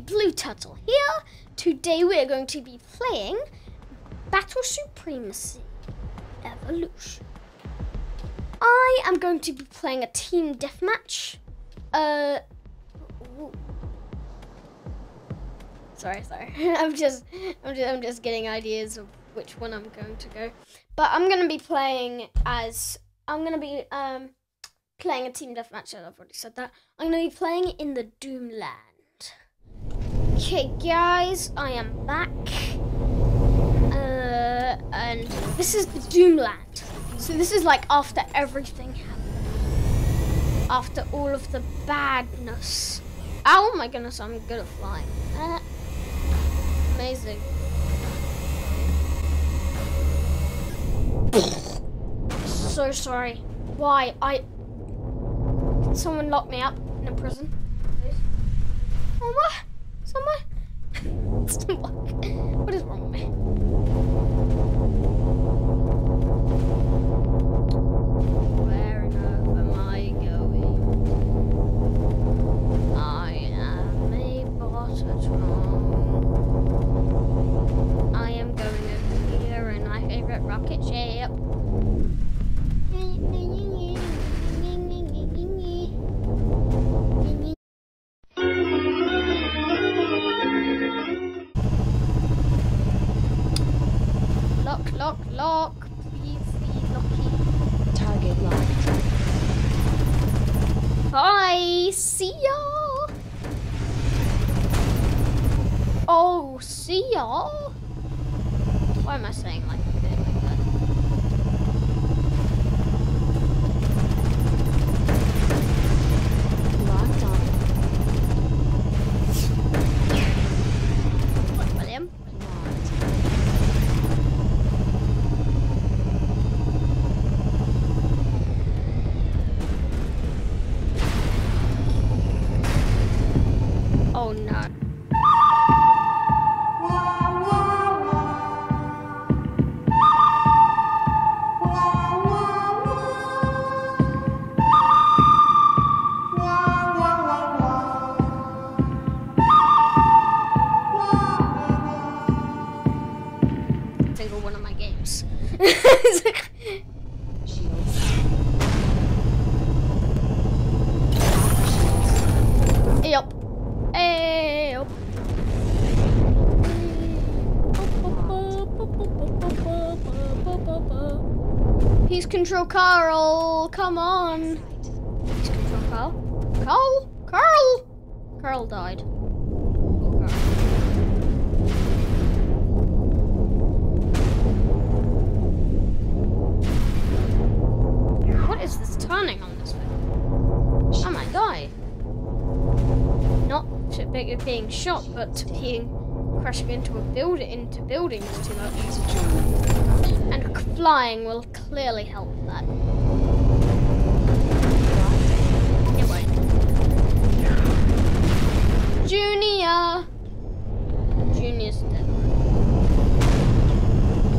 Blue Turtle here. Today we're going to be playing Battle Supremacy Evolution. I am going to be playing a team deathmatch. Uh, sorry, sorry. I'm just, I'm just, I'm just getting ideas of which one I'm going to go. But I'm going to be playing as, I'm going to be um playing a team deathmatch. I've already said that. I'm going to be playing in the Doomland. Okay, guys, I am back. Uh, and this is the Doomland. So this is like after everything happened. After all of the badness. Oh my goodness, I'm good at flying. Uh, amazing. so sorry. Why? I... Can someone lock me up in a prison? Please? Somewhere? Somewhere? What is wrong with me? Ya. Why am I saying like control Carl, come on. Control Carl. Carl? Carl! Carl died. Poor Carl. What is this turning on this thing? I might die. Not to be- being shot, but to being crashing into a building into buildings too much. And flying will clearly help that. It won't. Junior. Junior's dead.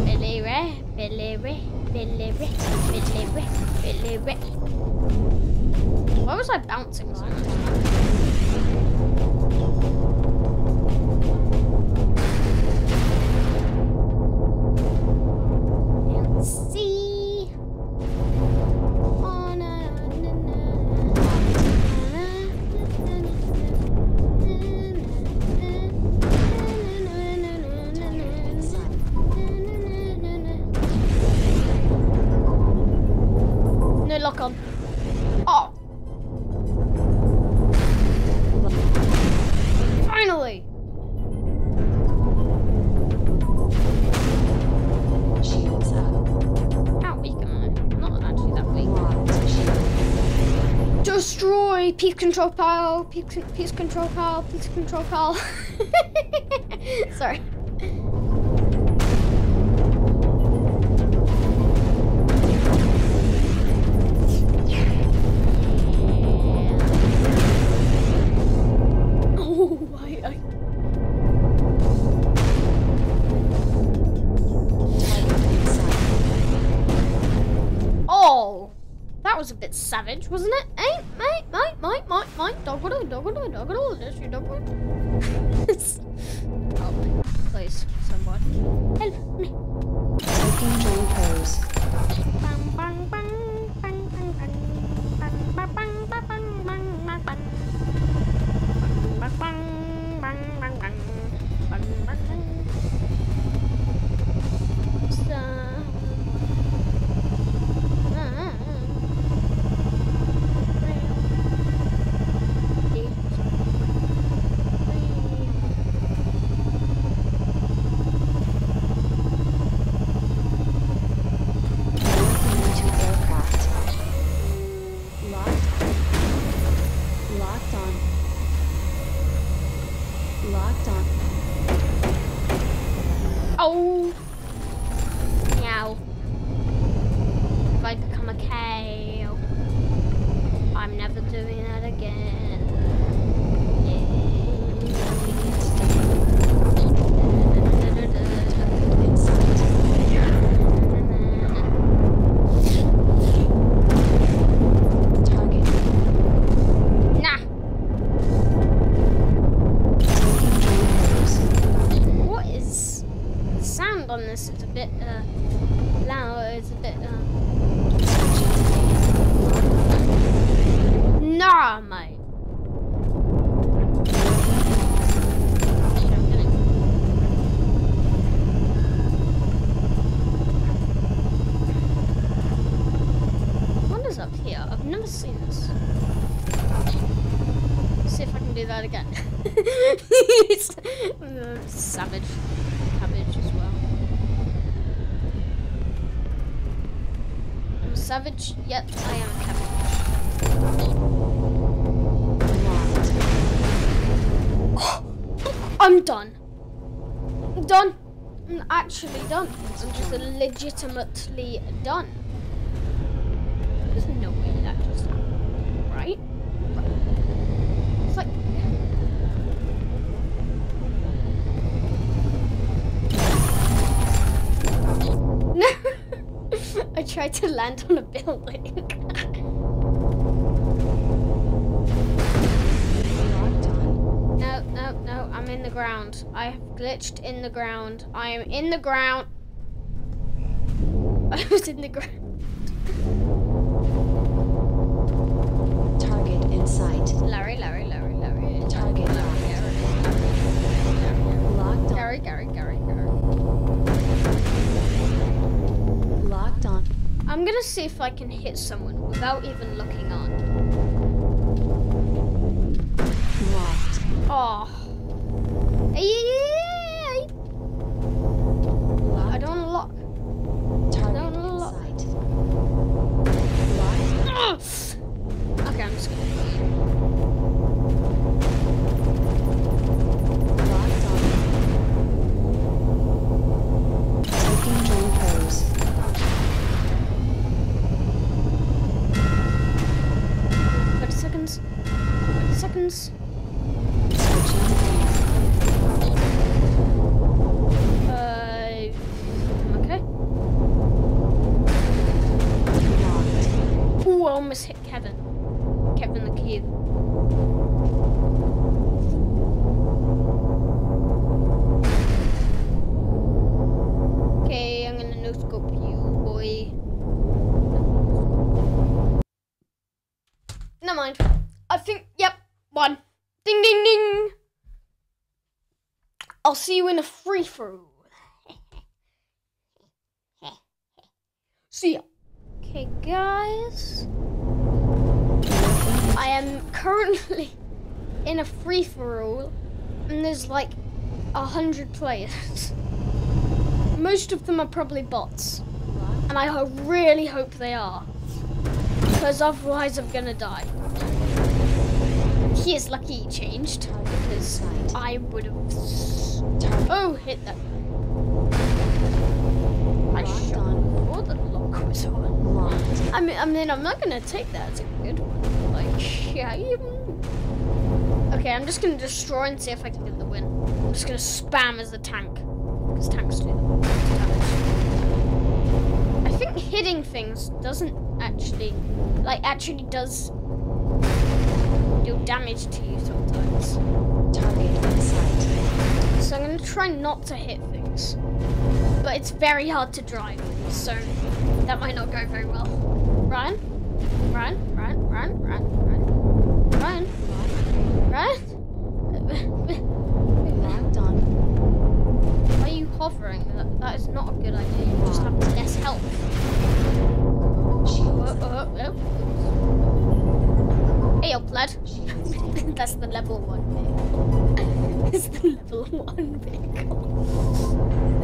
Billy Ray, Billy Ray, Billy Ray, Billy Ray, Billy Ray. Why was I bouncing so much? Control pile! Peace, peace control pile! Peace control pile! Sorry. Oh, I, I, Target inside. oh! That was a bit savage, wasn't it? Do, dog, doggle, doggle, this you doggle. this? It's a bit uh, loud. It's a bit uh, Switching to aim. nah, mate. Okay, I'm gonna- What is up here? I've never seen this. See if I can do that again. It's, uh, Savage. Cabbage as well. I'm a savage, yet I am a. Locked. I'm done. I'm done. I'm actually done. I'm just legitimately done. There's no way that just happened, right? It's like. No! I tried to land on a building. No, no, no, I'm in the ground. I have glitched in the ground. I am in the ground. I was in the ground. Target in sight. Larry, I'm gonna see if I can hit someone without even looking on. Locked. Oh. Almost hit Kevin. Kevin the kid. Okay, I'm gonna no scope you, boy. Never mind. I think, yep, one. Ding, ding, ding. I'll see you in a free throw. see ya. Okay, guys. I am currently in a free for all, and there's like a hundred players. Most of them are probably bots, and I really hope they are, because otherwise I'm gonna die. He is lucky he changed, because. I would have. Oh, hit that. I shot before the lock was on. I mean, I mean, I'm not gonna take that as a good one. Yeah, you. Okay, I'm just gonna destroy and see if I can get the win. I'm just gonna spam as a tank, because tanks do the most damage. I think hitting things doesn't actually, like, actually does do damage to you sometimes. Target in sight. So I'm gonna try not to hit things. But it's very hard to drive, so that might not go very well. Ryan? Ryan? Ryan? Ryan? Ryan? Ryan? Hey, yo, blood. That's the level one pick. it's the level one pick.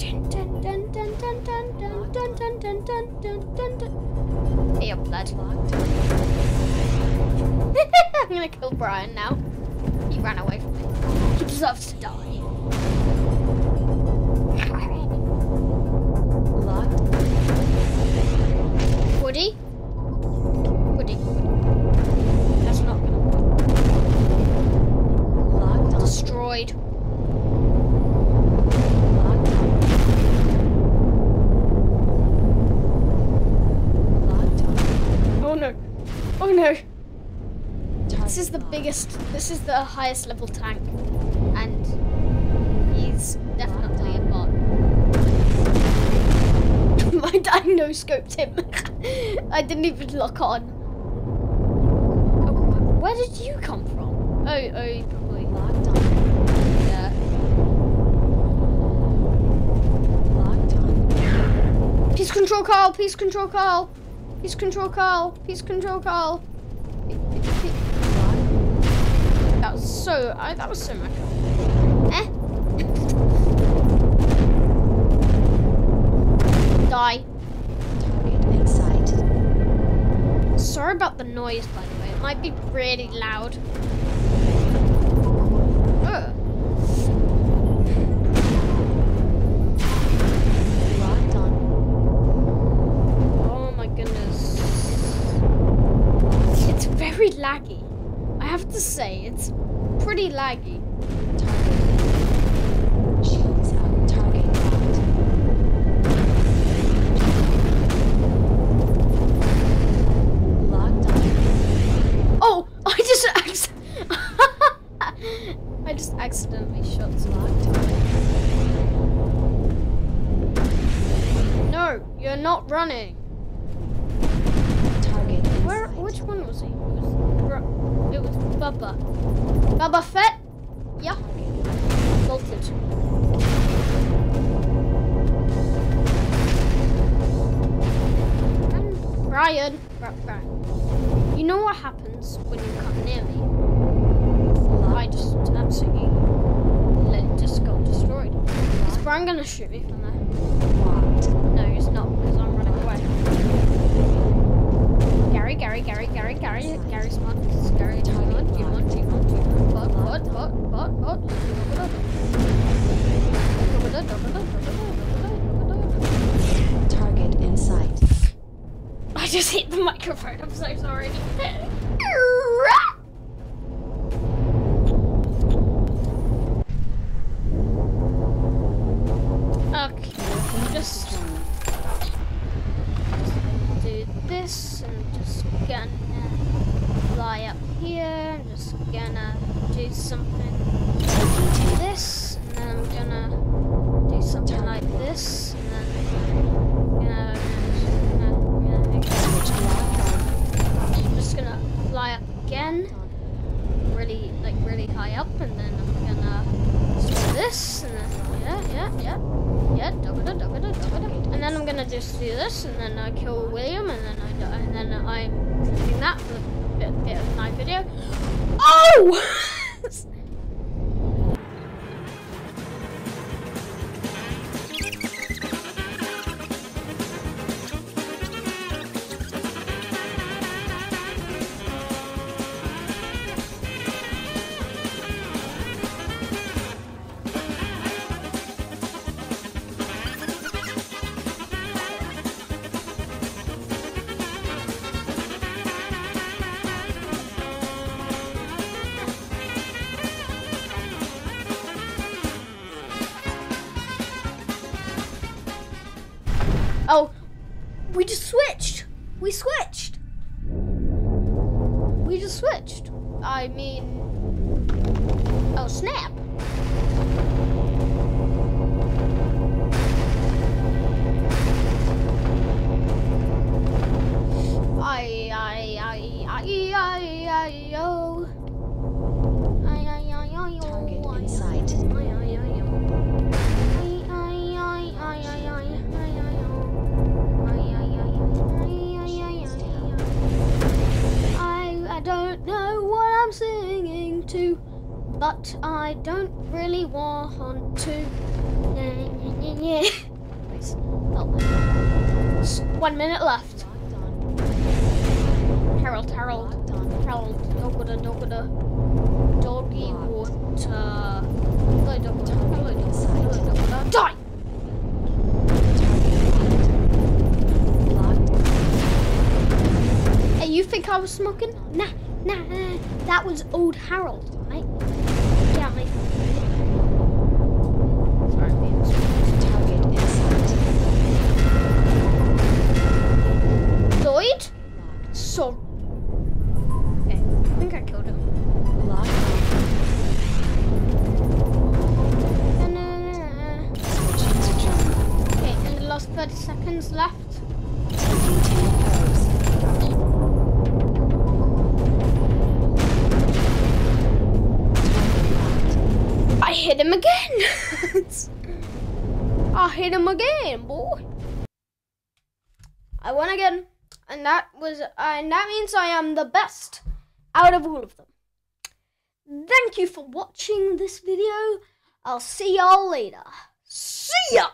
Hey up, lad. Locked. I'm gonna kill Brian now. He ran away from me. He deserves to die. Oh no. Oh no. This is the biggest, this is the highest level tank. And he's definitely a bot. My dino scoped him. I didn't even lock on. Oh, where did you come from? Oh, oh, you probably. Locked on. Yeah. Locked on. Peace control Carl, peace control Carl. Peace control Carl, peace control Carl. That was so, I, that was so much. Eh? Die. Sorry about the noise, by the way. It might be really loud. Ugh. Very laggy. I have to say, it's pretty laggy. Happens when you come near me? I just absolutely let it just got destroyed. Is Brian gonna shoot me from there? Locked. No, he's not because I'm running away. Gary, Gary, Gary, Gary, Gary, Gary Smart. Gary, do you want, do you do you want, do you want, what, what, what, what, what? Target just hit the microphone. I'm so sorry. I kill William, and then I die, and then I'm doing that for a bit, bit of my video. Oh! Oh, we just switched. We switched. We just switched. I mean, oh snap. But I don't really want to. Oh. One minute left. Harold, Harold, Harold. Dogada, dogada. Doggy water. Hello, dogada. Hello, dogada. Hello, dogada. Die! You think I was smoking? Nah, nah, nah. That was old Harold, right? So. Okay, I think I killed him. Drone. Okay, and the last 30 seconds left. I hit him again! I hit him again, boy. I won again. And that was, uh, and that means I am the best out of all of them. Thank you for watching this video. I'll see y'all later. See ya!